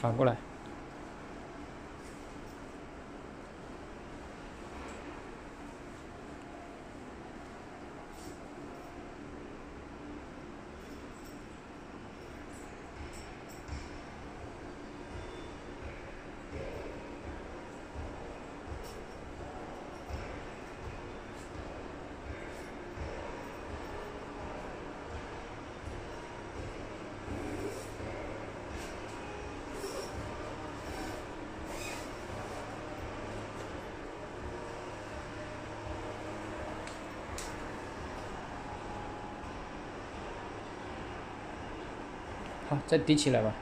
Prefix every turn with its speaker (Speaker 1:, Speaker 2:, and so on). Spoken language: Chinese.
Speaker 1: 反过来。好，再提起来吧。